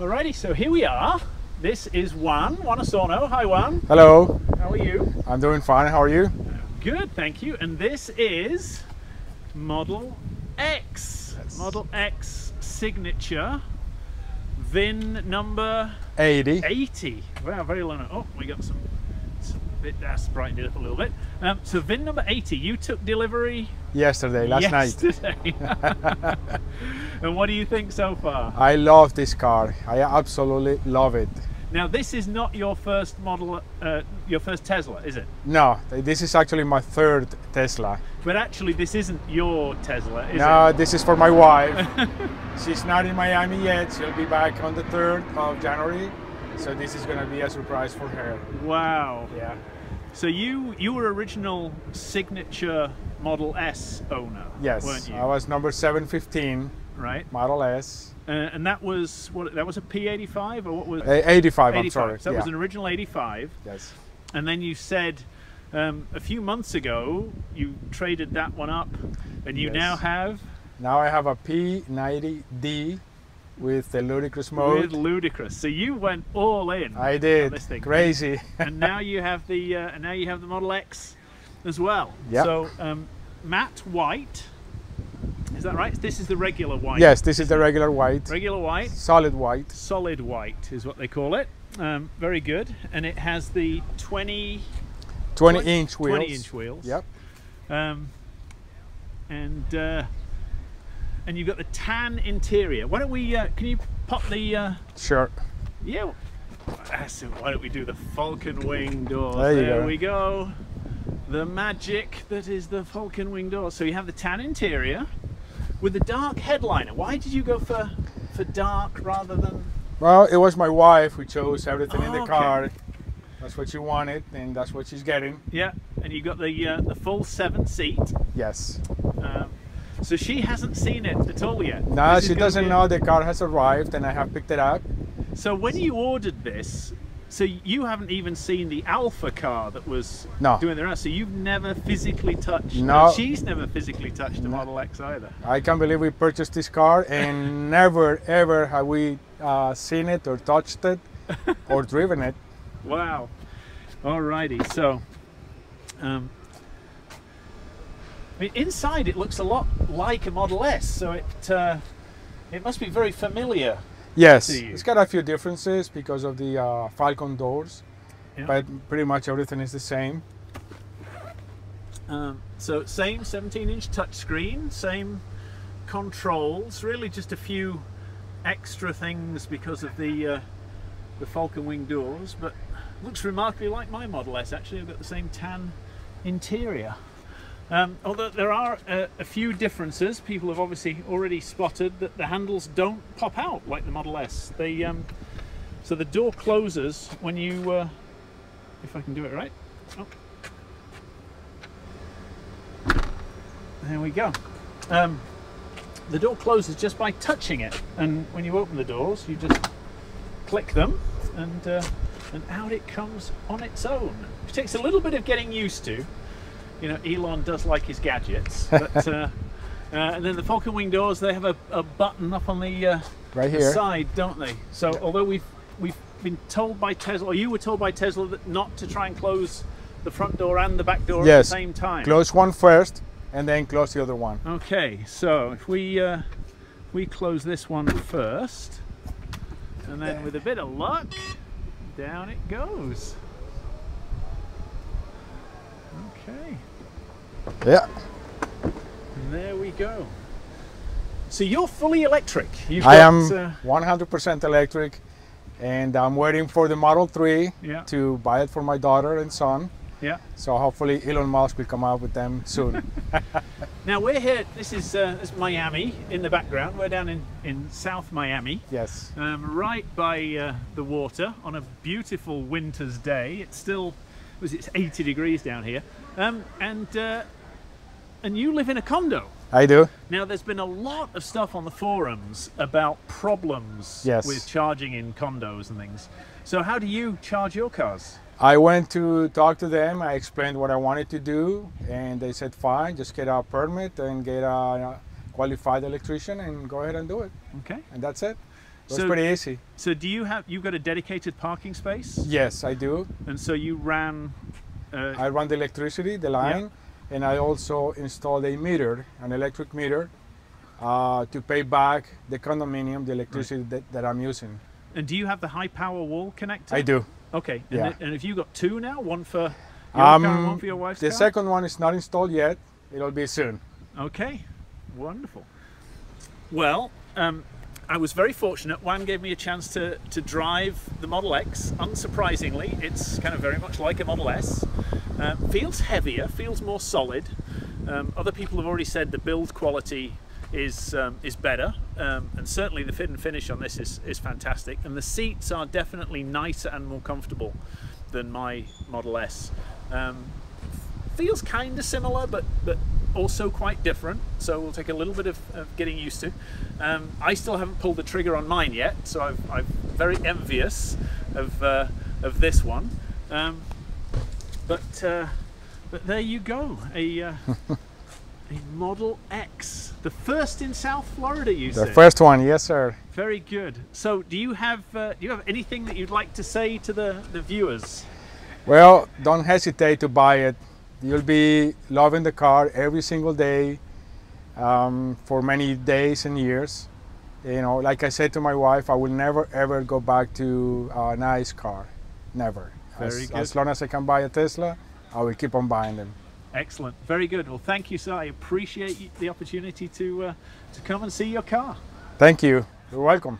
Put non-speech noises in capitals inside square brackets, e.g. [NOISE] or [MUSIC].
Alrighty, so here we are. This is Juan, Juan Osorno. Hi Juan, Hello, how are you? I'm doing fine. How are you? Good, thank you. And this is Model X. Yes. Model X signature VIN number 80. 80. Wow, very long. Oh, we got some, some bit that's brightened it up a little bit. Um, so VIN number 80, you took delivery Yesterday, last night. yesterday. [LAUGHS] and what do you think so far? I love this car. I absolutely love it. Now, this is not your first model, uh, your first Tesla, is it? No, this is actually my third Tesla. But actually, this isn't your Tesla, is no, it? this is for my wife. [LAUGHS] She's not in Miami yet. She'll be back on the 3rd of January. So this is going to be a surprise for her. Wow. Yeah. So you you were original signature Model S owner, Yes, weren't you? I was number 715 right. Model S. Uh, and that was what? That was a P85 or what was? Eh, 85, 85. I'm sorry. So that yeah. was an original 85. yes. And then you said um, a few months ago you traded that one up, and you Yes. now have Now I have a P90D with the ludicrous mode. with Ludicrous. So you went all in. I did. this thing. Crazy. [LAUGHS] and now you have the uh, and now you have the Model X as well. Yep. So um, matte white. Is that right? This is the regular white. yes, this is the regular white. Regular white, Solid white. solid white is what they call it. Um, very good, and it has the 20, 20 Twen- inch wheels. 20 inch wheels. Yep. Um, and uh, and you've got the tan interior. Why don't we? Uh, can you pop the? Uh, Sure. yeah. That's it. Why don't we do the Falcon Wing door? There you go. we go. The magic that is the Falcon Wing door. So you have the tan interior with the dark headliner. Why did you go for for dark rather than? Well, it was my wife who chose everything in the Oh, okay. car. That's what she wanted, and that's what she's getting. Yeah, and you got the uh, the full seven seat. Yes. Um, so she hasn't seen it at all yet. No, This she doesn't know the car has arrived, and I have picked it up. So when you ordered this, so you haven't even seen the Alpha car that was No. doing the rest. So you've never physically touched. No. she's never physically touched a No. Model X either. I can't believe we purchased this car, and [LAUGHS] never ever have we uh, seen it or touched it or driven it. Wow. Alrighty. So, um, I mean, inside it looks a lot like a Model S. So it uh, it must be very familiar. Yes, it's got a few differences because of the uh, Falcon doors, Yeah. but pretty much everything is the same. Um, so same 17-inch touchscreen, same controls. Really, just a few extra things because of the uh, the Falcon Wing doors, but looks remarkably like my Model S. Actually, I've got the same tan interior. Um, although there are uh, a few differences, people have obviously already spotted that the handles don't pop out like the Model S. They um, so the door closes when you, uh, if I can do it right. Oh. There we go. Um, the door closes just by touching it, and when you open the doors, you just click them, and uh, and out it comes on its own. It takes a little bit of getting used to. You know, Elon does like his gadgets, [LAUGHS] but uh, uh, and then the Falcon Wing doors they have a, a button up on the, uh, Right the here. side, don't they? So although we've we've been told by Tesla, or you were told by Tesla that not to try and close the front door and the back door at the same time. Close one first, and then close the other one. Okay, so if we uh, we close this one first, and then with a bit of luck, down it goes. Okay, Yeah. and there we go. So you're fully electric. You've I got, am uh, 100% electric, and I'm waiting for the Model 3 Yeah. to buy it for my daughter and son. yeah. So hopefully Elon Musk will come out with them soon. [LAUGHS] [LAUGHS] Now we're here. This is uh, this is Miami in the background. We're down in in South Miami. yes. um, right by uh, the water on a beautiful winter's day. It's still, was it's 80 degrees down here, um, and uh, and you live in a condo. I do. Now, there's been a lot of stuff on the forums about problems Yes. with charging in condos and things. So, how do you charge your cars? I went to talk to them. I explained what I wanted to do, and they said, "Fine, just get a permit and get a qualified electrician and go ahead and do it." Okay. And that's it. It was So- pretty easy. So do you have you've got a dedicated parking space, Yes, I do. and so you ran. Uh, I run the electricity, the line, and I also installed a meter, an electric meter, uh, to pay back the condominium the electricity that, that I'm using. and do you have the high power wall connector? I do. Okay. And, Yeah. and have you got two now? One for your car and one Um, for your wife's the car? second one is not installed yet. It'll be soon. Okay, wonderful. Well, um, I was very fortunate. Juan gave me a chance to, to drive the Model X. Unsurprisingly, it's kind of very much like a Model S. Uh, feels heavier, feels more solid. Um, other people have already said the build quality is um, is better, um, and certainly the fit and finish on this is, is fantastic. And the seats are definitely nicer and more comfortable than my Model S. Um, feels kind of similar, but but also quite different. So we'll take a little bit of, of getting used to. Um, I still haven't pulled the trigger on mine yet, so I've, I'm very envious of uh, of this one. Um, but uh, but there you go, a uh, [LAUGHS] a Model X, the first in South Florida. You said. The said first one, yes, sir. very good. So do you have uh, do you have anything that you'd like to say to the the viewers? Well, don't hesitate to buy it. You'll be loving the car every single day um, for many days and years. You know, like I said to my wife, I will never ever go back to a nice car. Never. Very as, good. as long as I can buy a Tesla, I will keep on buying them. Excellent, very good. Well, thank you, sir. I appreciate the opportunity to uh, to come and see your car. Thank you. You're welcome.